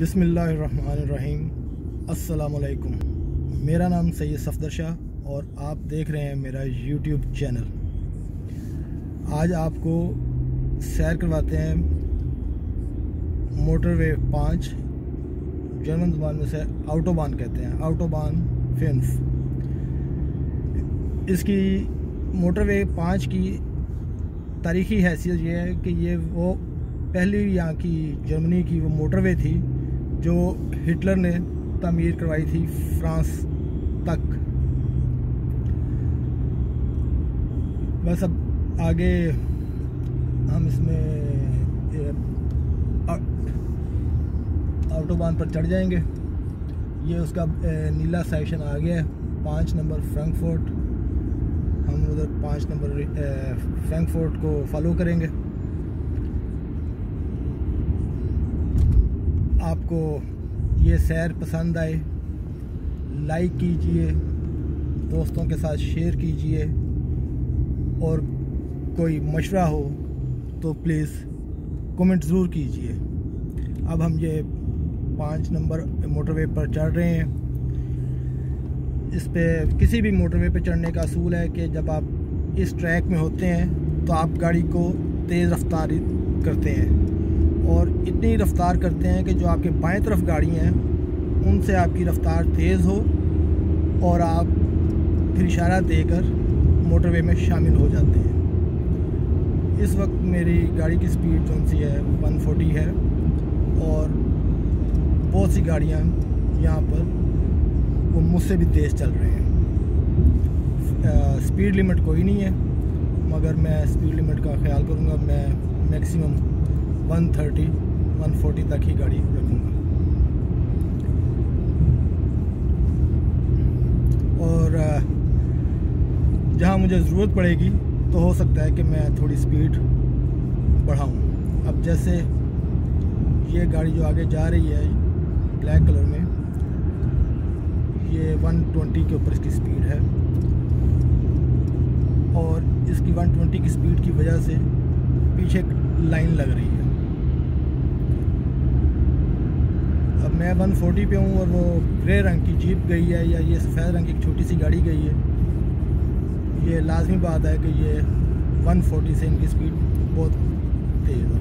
بسم اللہ الرحمن الرحیم۔ السلام علیکم۔ میرا نام سید صفدر شاہ اور آپ دیکھ رہے ہیں میرا یوٹیوب چینل۔ آج آپ کو سیر کرواتے ہیں موٹر وے پانچ، جرمن زبان میں سے آؤٹو بان کہتے ہیں آؤٹو بان فینس۔ اس کی موٹر وے پانچ کی تاریخی حیثیت یہ ہے کہ یہ وہ پہلی یہاں کی جرمنی کی وہ موٹر وے تھی۔ جو ہٹلر نے تعمیر کروائی تھی فرانس تک۔ بس اب آگے ہم اس میں آٹو بان پر چڑھ جائیں گے۔ یہ اس کا نیلا سیکشن آ گیا ہے۔ پانچ نمبر فرینک فورٹ ہم ادھر پانچ نمبر فرینک فورٹ کو فالو کریں گے آپ کو یہ سیر پسند آئے لائک کیجیے، دوستوں کے ساتھ شیئر کیجیے، اور کوئی مشورہ ہو تو پلیز کومنٹ ضرور کیجیے۔ اب ہم یہ پانچ نمبر موٹر وے پر چڑھ رہے ہیں۔ اس پہ کسی بھی موٹر وے پہ چڑھنے کا اصول ہے کہ جب آپ اس ٹریک میں ہوتے ہیں تو آپ گاڑی کو تیز رفتاری کرتے ہیں۔ اور اتنی رفتار کرتے ہیں کہ جو آپ کے بائیں طرف گاڑی ہیں، ان سے آپ کی رفتار تیز ہو اور آپ پھر اشارہ دے کر موٹر وے میں شامل ہو جاتے ہیں۔ اس وقت میری گاڑی کی سپیڈ جو سی ہے ون فورٹی ہے اور بہت سی گاڑیاں یہاں پر وہ مجھ سے بھی تیز چل رہے ہیں۔ سپیڈ لمٹ کوئی نہیں ہے، مگر میں سپیڈ لمٹ کا خیال کروں گا، میں maximum one thirty one forty تک ہی گاڑی رکھوں گا اور جہاں مجھے ضرورت پڑے گی تو ہو سکتا ہے کہ میں تھوڑی سپیڈ بڑھاؤں اب جیسے یہ گاڑی جو آگے جا رہی ہے بلیک کلر میں یہ ون ٹونٹی کے اوپر اس کی سپیڈ ہے اور اس کی ون ٹونٹی کی سپیڈ کی وجہ سے پیچھے لائن لگ رہی ہے اب میں ون فورٹی پہ ہوں اور وہ گرے رنگ کی جیپ گئی ہے یا یہ سفید رنگ کی ایک چھوٹی سی گاڑی گئی ہے۔ یہ لازمی بات ہے کہ یہ ون فورٹی سے ان کی سپیڈ بہت تیز ہے۔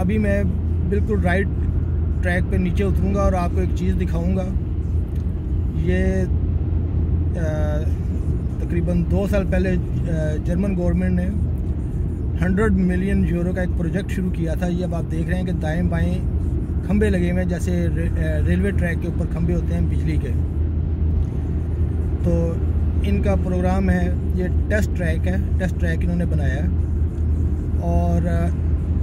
ابھی میں بالکل رائٹ ٹریک پہ نیچے اتروں گا اور آپ کو ایک چیز دکھاؤں گا۔ یہ تقریباً دو سال پہلے جرمن گورنمنٹ نے ہنڈریڈ ملین یورو کا ایک پروجیکٹ شروع کیا تھا۔ یہ اب آپ دیکھ رہے ہیں کہ دائیں بائیں کھمبے لگے ہوئے ہیں، جیسے ریلوے ٹریک کے اوپر کھمبے ہوتے ہیں بجلی کے۔ تو ان کا پروگرام ہے، یہ ٹیسٹ ٹریک ہے، ٹیسٹ ٹریک انہوں نے بنایا ہے۔ اور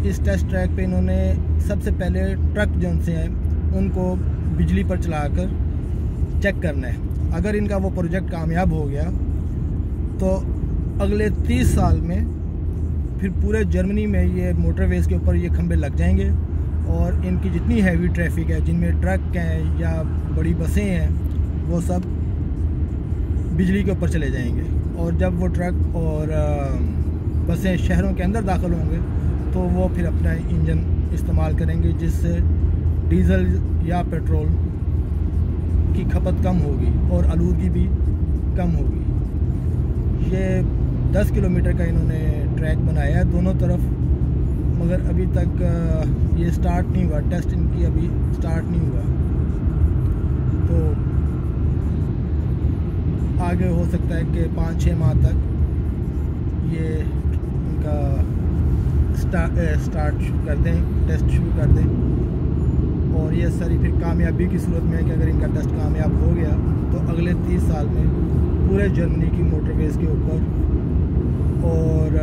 اس ٹیسٹ ٹریک پہ انہوں نے سب سے پہلے ٹرک جو سے ہیں، ان کو بجلی پر چلا کر چیک کرنا ہے۔ اگر ان کا وہ پروجیکٹ کامیاب ہو گیا، تو اگلے تیس سال میں پھر پورے جرمنی میں یہ موٹر ویز کے اوپر یہ کھمبے لگ جائیں گے اور ان کی جتنی ہیوی ٹریفک ہے، جن میں ٹرک ہیں یا بڑی بسیں ہیں، وہ سب بجلی کے اوپر چلے جائیں گے۔ اور جب وہ ٹرک اور بسیں شہروں کے اندر داخل ہوں گے، تو وہ پھر اپنا انجن استعمال کریں گے، جس سے ڈیزل یا پیٹرول کی کھپت کم ہوگی اور آلودگی بھی کم ہوگی۔ یہ دس کلومیٹر کا انہوں نے ٹریک بنایا ہے، دونوں طرف، مگر ابھی تک یہ سٹارٹ نہیں ہوا ٹیسٹ ان کی ابھی سٹارٹ نہیں ہوا۔ تو آگے ہو سکتا ہے کہ پانچ چھ ماہ تک یہ ان کا سٹارٹ کر دیں ٹیسٹ شروع کر دیں۔ اور یہ ساری پھر کامیابی کی صورت میں ہے کہ اگر ان کا ٹیسٹ کامیاب ہو گیا، تو اگلے تیس سال میں پورے جرمنی کی موٹر ویز کے اوپر اور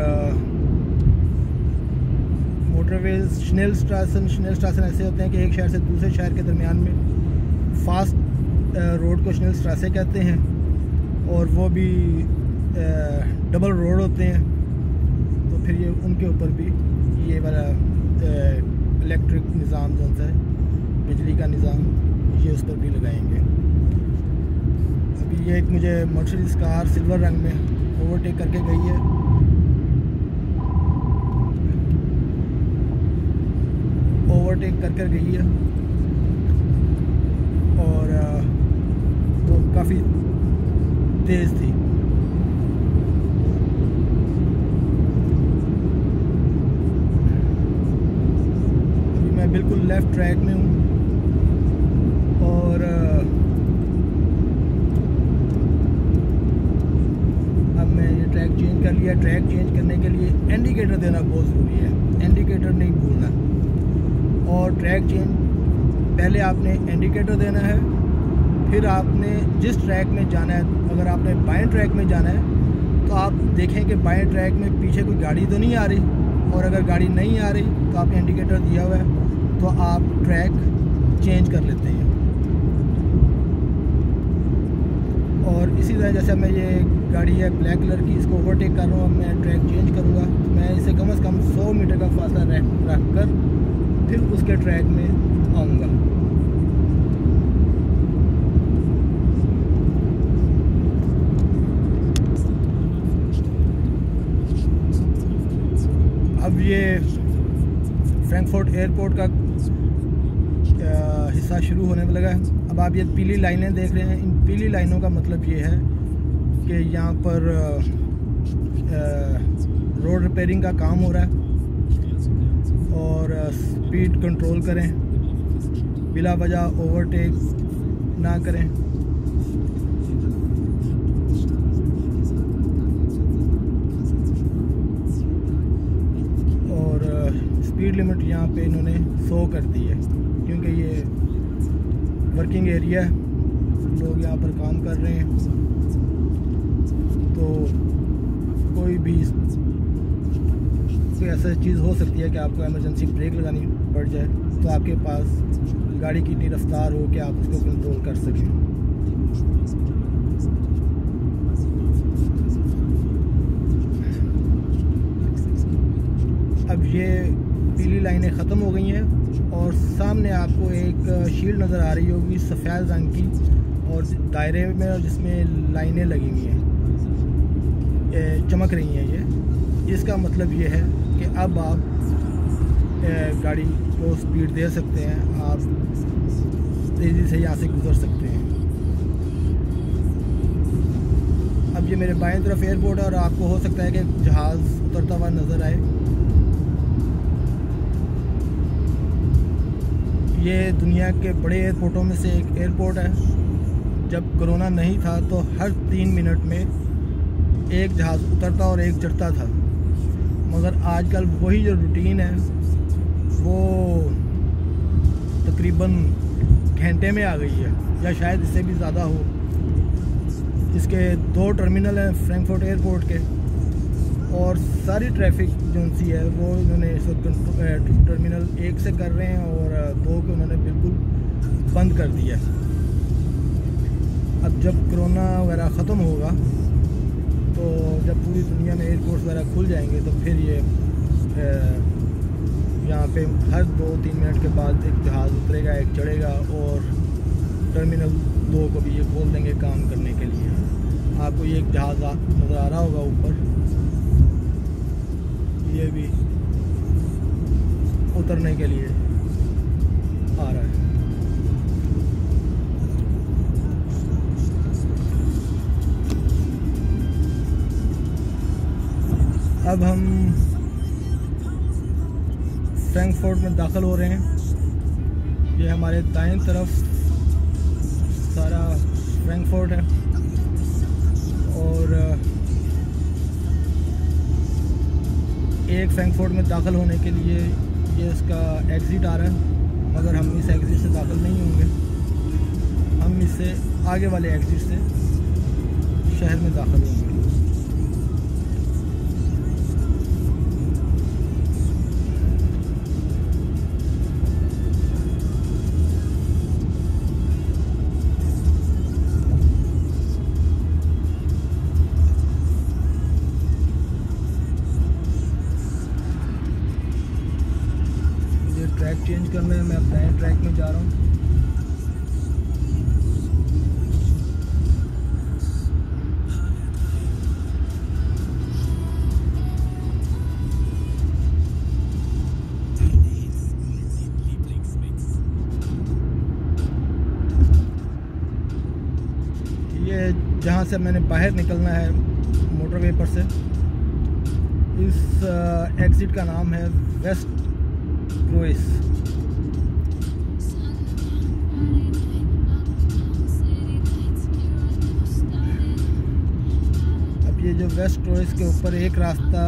موٹر ویز شنیل اسٹراسن شنیل اسٹراسن ایسے ہوتے ہیں کہ ایک شہر سے دوسرے شہر کے درمیان میں فاسٹ روڈ کو شنیل اسٹراسے کہتے ہیں اور وہ بھی ڈبل روڈ ہوتے ہیں۔ تو پھر یہ ان کے اوپر بھی یہ والا الیکٹرک نظام جو ہے، بجلی کا نظام، یہ اس پر بھی لگائیں گے۔ ابھی یہ ایک مجھے مرسڈیز کار سلور رنگ میں اوورٹیک کر کے گئی ہے۔ اوورٹیک کر کر گئی ہے۔ اور وہ کافی تیز تھی۔ جی، میں بالکل لیفٹ ٹریک میں ہوں۔ اور اب میں یہ ٹریک چینج کر لیا۔ ٹریک چینج کرنے کے لیے انڈیکیٹر دینا بہت ضروری ہے۔ انڈیکیٹر نہیں بھولنا۔ اور ٹریک چینج پہلے آپ نے انڈیکیٹر دینا ہے، پھر آپ نے جس ٹریک میں جانا ہے، اگر آپ نے بائیں ٹریک میں جانا ہے، تو آپ دیکھیں کہ بائیں ٹریک میں پیچھے کوئی گاڑی تو نہیں آ رہی۔ اور اگر گاڑی نہیں آ رہی، تو آپ نے انڈیکیٹر دیا ہوا ہے، تو آپ ٹریک چینج کر لیتے ہیں۔ اور اسی طرح جیسے میں یہ گاڑی ہے بلیک کلر کی، اس کو اوورٹیک کر رہا ہوں، اب میں ٹریک چینج کروں گا۔ میں اسے کم از کم سو میٹر کا فاصلہ رکھ کر پھر اس کے ٹریک میں آؤں گا۔ اب یہ فرینکفورٹ ایئرپورٹ کا حصہ شروع ہونے میں لگا ہے۔ اب آپ یہ پیلی لائنیں دیکھ رہے ہیں۔ ان پیلی لائنوں کا مطلب یہ ہے کہ یہاں پر روڈ ریپیرنگ کا کام ہو رہا ہے۔ اور سپیڈ کنٹرول کریں۔ بلا وجہ اوورٹیک نہ کریں۔ اور سپیڈ لمٹ یہاں پہ انہوں نے سو کر دی ہے۔ کیونکہ یہ ورکنگ ایریا ہے۔ لوگ یہاں پر کام کر رہے ہیں۔ تو کوئی بھی کوئی ایسا چیز ہو سکتی ہے کہ آپ کو ایمرجنسی بریک لگانی پڑ جائے تو آپ کے پاس گاڑی کی اتنی رفتار ہو کہ آپ اس کو کنٹرول کر سکیں۔ اب یہ پیلی لائنیں ختم ہو گئی ہیں اور سامنے آپ کو ایک شیلڈ نظر آ رہی ہوگی سفید رنگ کی اور دائرے میں جس میں لائنیں لگی ہوئی ہیں۔ چمک رہی ہیں یہ۔ اس کا مطلب یہ ہے کہ اب آپ گاڑی کو سپیڈ دے سکتے ہیں، آپ تیزی سے یہاں سے گزر سکتے ہیں۔ اب یہ میرے بائیں طرف ایئرپورٹ ہے اور آپ کو ہو سکتا ہے کہ جہاز اترتا ہوا نظر آئے۔ یہ دنیا کے بڑے ایئرپورٹوں میں سے ایک ایئرپورٹ ہے۔ جب کرونا نہیں تھا تو ہر تین منٹ میں ایک جہاز اترتا اور ایک چڑھتا تھا۔ مگر آج کل وہی جو روٹین ہے، وہ تقریباً گھنٹے میں آ گئی ہے، یا شاید اس سے بھی زیادہ ہو۔ اس کے دو ٹرمینل ہیں فرینکفورٹ ایئرپورٹ کے، اور ساری ٹریفک جو سی ہے، وہ انہوں نے اس وقت ٹرمینل ایک سے کر رہے ہیں، اور دو کو انہوں نے بالکل بند کر دیا ہے۔ اب جب کرونا وغیرہ ختم ہوگا تو جب پوری دنیا میں ایئرپورٹس وغیرہ کھل جائیں گے تو پھر یہ یہاں پہ ہر دو تین منٹ کے بعد ایک جہاز اترے گا، ایک چڑھے گا اور ٹرمینل دو کو بھی یہ کھول دیں گے کام کرنے کے لیے۔ آپ کو یہ ایک جہاز نظر آ رہا ہوگا اوپر۔ یہ بھی اترنے کے لیے آ رہا ہے۔ اب ہم فرینکفورٹ میں داخل ہو رہے ہیں۔ یہ ہمارے دائیں طرف سارا فرینکفورٹ ہے۔ اور ایک فرینکفورٹ میں داخل ہونے کے لیے یہ اس کا ایگزٹ آ رہا ہے، مگر ہم اس ایگزٹ سے داخل نہیں ہوں گے۔ ہم اس سے آگے والے ایگزٹ سے شہر میں داخل ہوں گے۔ چینج کرنا ہے میں اپنے ٹریک میں جا رہا ہوں۔ یہ جہاں سے میں نے باہر نکلنا ہے، موٹر وے پر سے، اس ایکزٹ کا نام ہے ویسٹ کروئس یہ جو ویسٹ کروئس کے اوپر ایک راستہ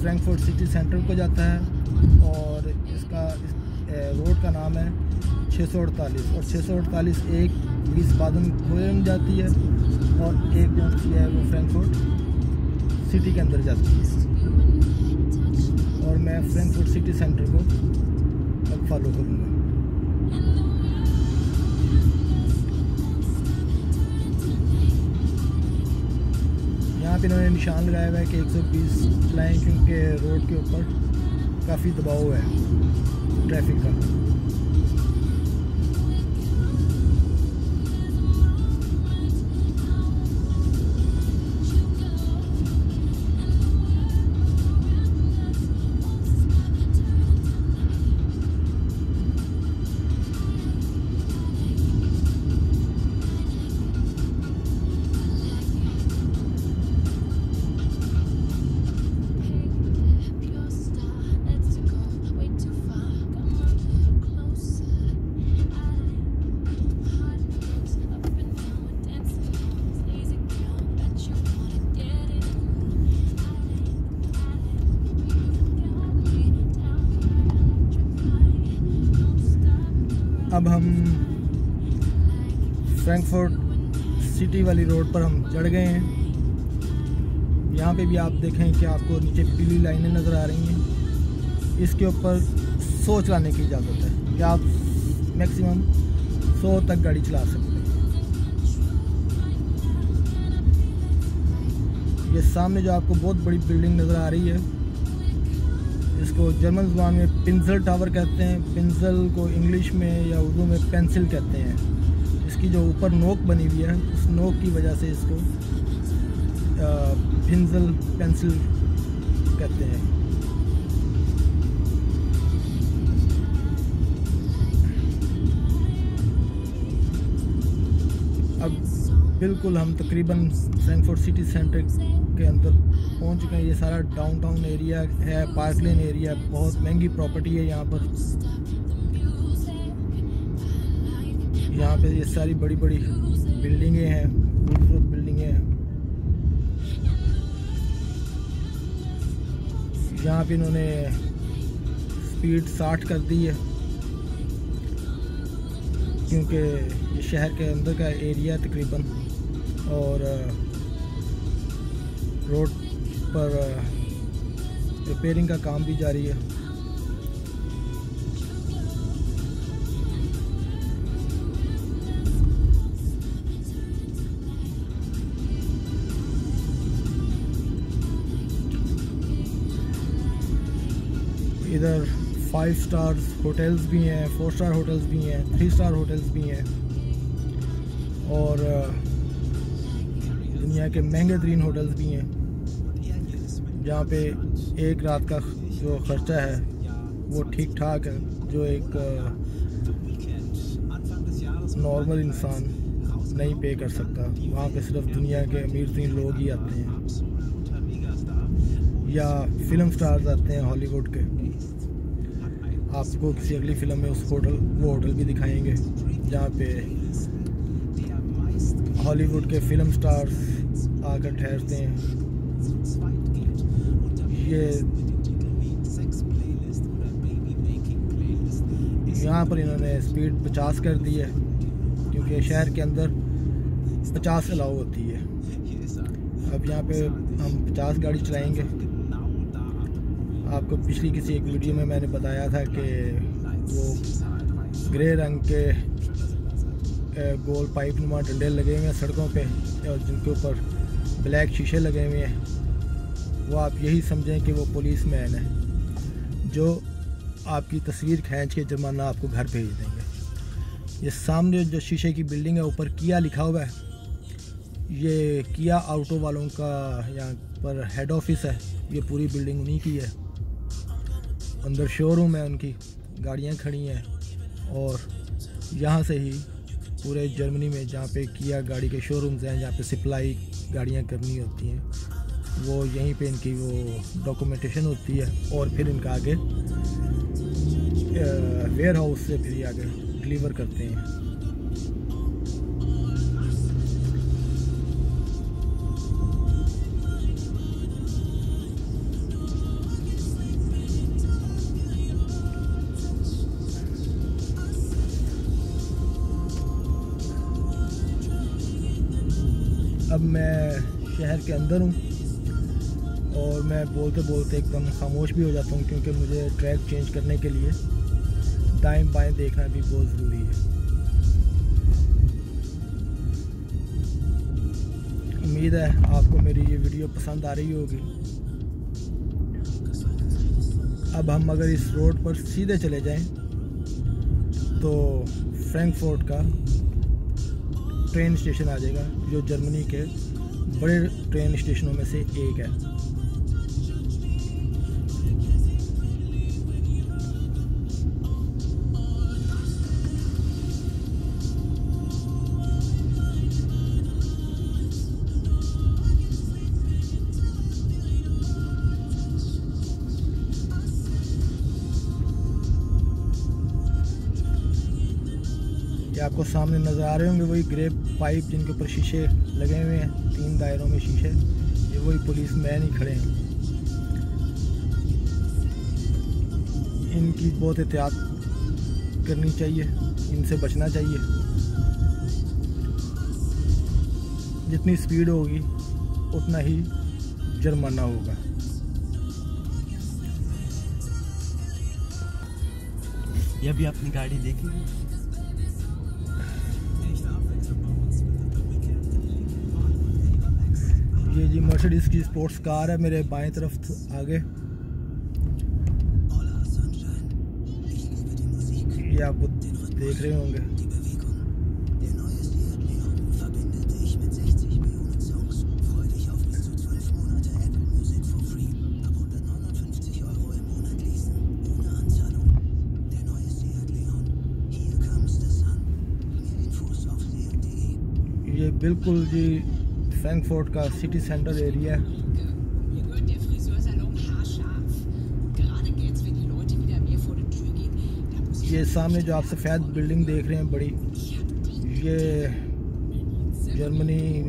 فرینکفورٹ سٹی سینٹر کو جاتا ہے اور اس کا اس روڈ کا نام ہے چھ سو اڑتالیس اور چھ سو اڑتالیس ایک بیس بادن کھوئے جاتی ہے اور ایک جو ہے وہ فرینکفورٹ سٹی کے اندر جاتی ہے۔ اور میں فرینکفورٹ سٹی سینٹر کو اب فالو کروں گا۔ پہ انہوں نے نشان لگایا ہوا ہے کہ ایک سو بیس چلائیں کیونکہ روڈ کے اوپر کافی دباؤ ہے ٹریفک کا۔ اب ہم فرینکفورٹ سٹی والی روڈ پر ہم چڑھ گئے ہیں۔ یہاں پہ بھی آپ دیکھیں کہ آپ کو نیچے پیلی لائنیں نظر آ رہی ہیں۔ اس کے اوپر سو چلانے کی اجازت ہے۔ کہ آپ میکسیمم سو تک گاڑی چلا سکتے ہیں؟ یہ سامنے جو آپ کو بہت بڑی بلڈنگ نظر آ رہی ہے اس کو جرمن زبان میں پنزل ٹاور کہتے ہیں، پنزل کو انگلش میں یا اردو میں پینسل کہتے ہیں۔ اس کی جو اوپر نوک بنی ہوئی ہے، اس نوک کی وجہ سے اس کو پنزل، پینسل کہتے ہیں۔ بالکل ہم تقریباً فرینکفورٹ سٹی سینٹر کے اندر پہنچ چکے ہیں۔ یہ سارا ڈاؤن ٹاؤن ایریا ہے، پارک لین ایریا، بہت مہنگی پراپرٹی ہے یہاں پر۔ یہاں پہ یہ ساری بڑی بڑی بلڈنگیں ہیں، خوبصورت بلڈنگیں ہیں۔ یہاں پہ انہوں نے سپیڈ ساٹھ کر دی ہے۔ کیونکہ یہ شہر کے اندر کا ایریا تقریباً اور روڈ پر ریپیرنگ کا کام بھی جاری ہے۔ ادھر فائیو سٹارز ہوٹلز بھی ہیں فور سٹار ہوٹلز بھی ہیں تھری سٹار ہوٹلز بھی ہیں۔ اور دنیا کے مہنگے ترین ہوٹلز بھی ہیں۔ جہاں پہ ایک رات کا جو خرچہ ہے، وہ ٹھیک ٹھاک ہے، جو ایک نارمل انسان نہیں پے کر سکتا۔ وہاں پہ صرف دنیا کے امیر ترین لوگ ہی آتے ہیں۔ یا فلم سٹارز آتے ہیں ہالی ووڈ کے۔ آپ کو کسی اگلی فلم میں اس ہوٹل، وہ ہوٹل بھی دکھائیں گے، جہاں پہ ہالی ووڈ کے فلم سٹارز آ کر ٹھہرتے ہیں۔ یہ یہاں پر انہوں نے اسپیڈ پچاس کر دی ہے، کیونکہ شہر کے اندر پچاس الاؤ ہوتی ہے۔ اب یہاں پہ ہم پچاس گاڑی چلائیں گے۔ آپ کو پچھلی کسی ایک ویڈیو میں میں نے بتایا تھا کہ وہ گرے رنگ کے گول پائپ نما ڈنڈے لگے ہوئے ہیں سڑکوں پہ، اور جن کے اوپر بلیک شیشے لگے ہوئے ہیں۔ وہ آپ یہی سمجھیں کہ وہ پولیس مین ہے جو آپ کی تصویر کھینچ کے جرمانہ آپ کو گھر بھیج دیں گے۔ یہ سامنے جو شیشے کی بلڈنگ ہے، اوپر کیا لکھا ہوا ہے، یہ کیا آؤٹو والوں کا یہاں پر ہیڈ آفس ہے، یہ پوری بلڈنگ انہی کی ہے۔ اندر شو روم ہے ان کی، گاڑیاں کھڑی ہیں اور یہاں سے ہی پورے جرمنی میں جہاں پہ کیا گاڑی کے شو رومز ہیں، جہاں پہ سپلائی گاڑیاں کرنی ہوتی ہیں، وہ یہیں پہ ان کی وہ ڈاکومنٹیشن ہوتی ہے اور پھر ان کا آگے ویئر ہاؤس سے پھر یہ آگے ڈلیور کرتے ہیں۔ اب میں شہر کے اندر ہوں اور میں بولتے بولتے ایک دم خاموش بھی ہو جاتا ہوں کیونکہ مجھے ٹریک چینج کرنے کے لیے دائیں بائیں دیکھنا بھی بہت ضروری ہے۔ امید ہے آپ کو میری یہ ویڈیو پسند آ رہی ہوگی۔ اب ہم اگر اس روڈ پر سیدھے چلے جائیں تو فرینک فورٹ کا ٹرین اسٹیشن آ جائے گا، جو جرمنی کے بڑے ٹرین اسٹیشنوں میں سے ایک ہے۔ آپ کو سامنے نظر آ رہے ہوں گے، وہی گریپ پائپ جن کے اوپر شیشے لگے ہوئے ہیں، تین دائروں میں شیشے۔ یہ وہی پولیس مین ہی کھڑے ہیں۔ ان کی بہت احتیاط کرنی چاہیے، ان سے بچنا چاہیے۔ جتنی سپیڈ ہوگی، اتنا ہی جرمانہ ہوگا۔ یہ بھی اپنی گاڑی دیکھی؟ یہ جی مرسڈیز کی سپورٹس کار ہے میرے بائیں طرف آگے یہ آپ کو دیکھ رہے ہوں فرینک فورٹ کا سٹی سینٹر ایریا ہے۔ یہ سامنے جو آپ سفید بلڈنگ دیکھ رہے ہیں، بڑی یہ جرمنی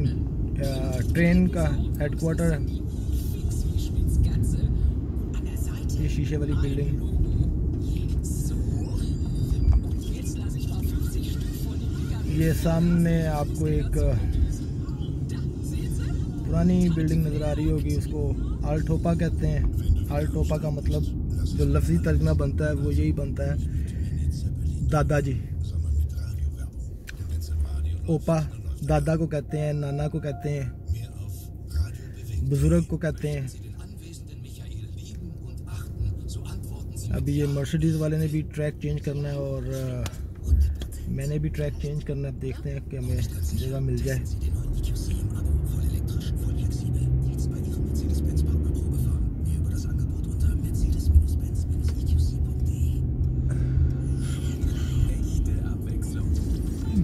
ٹرین کا ہیڈ کوارٹر ہے۔ یہ شیشے والی بلڈنگ یہ سامنے آپ کو ایک پرانی بلڈنگ نظر آ رہی ہوگی، اس کو آل ٹوپا کہتے ہیں۔ آل ٹوپا کا مطلب جو لفظی ترجمہ بنتا ہے، وہ یہی بنتا ہے۔ دادا جی اوپا دادا کو کہتے ہیں، نانا کو کہتے ہیں، بزرگ کو کہتے ہیں۔ ابھی یہ مرسڈیز والے نے بھی ٹریک چینج کرنا ہے اور میں نے بھی ٹریک چینج کرنا ہے۔ دیکھتے ہیں کہ ہمیں جگہ مل جائے۔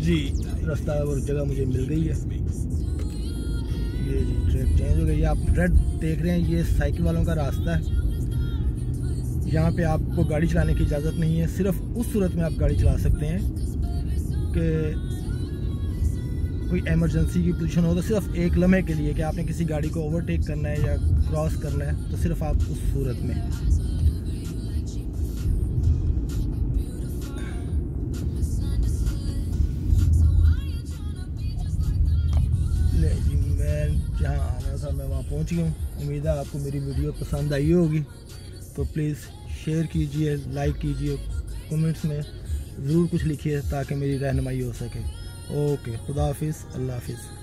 جی رستہ اور جگہ مجھے مل گئی ہے۔ یہ جی ٹریک چینج ہو گئی، آپ ریڈ دیکھ رہے ہیں، یہ سائیکل والوں کا راستہ ہے۔ یہاں پہ آپ کو گاڑی چلانے کی اجازت نہیں ہے، صرف اس صورت میں آپ گاڑی چلا سکتے ہیں کہ کوئی ایمرجنسی کی پوزیشن ہو تو صرف ایک لمحے کے لیے کہ آپ نے کسی گاڑی کو اوورٹیک کرنا ہے یا کراس کرنا ہے تو صرف آپ اس صورت میں۔ میں پہنچ ہوں امید ہے آپ کو میری ویڈیو پسند آئی ہوگی۔ تو پلیز شیئر کیجیے، لائک کیجیے کومنٹس میں ضرور کچھ لکھیے تاکہ میری رہنمائی ہو سکے۔ اوکے، خدا حافظ، اللہ حافظ۔